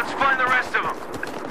Let's find the rest of them.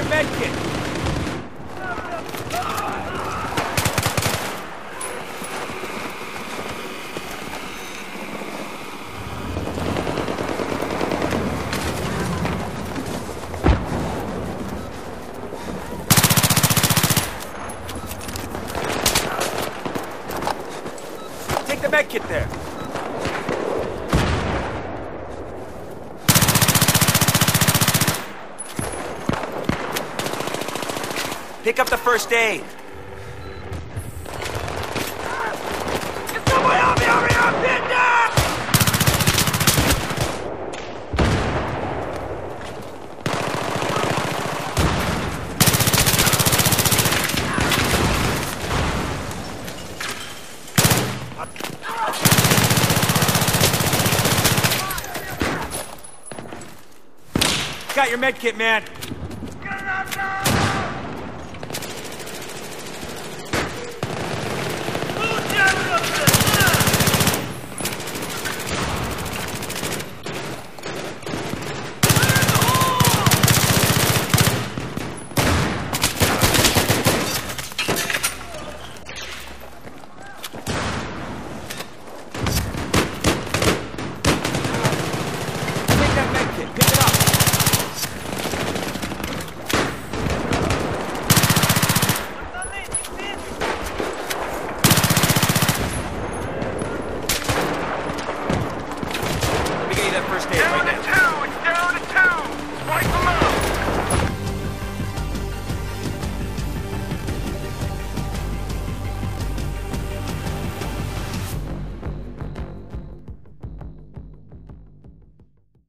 your med kit. Take the med kit there. Pick up the first aid. Someone help me over here! I'm! Got your med kit, man.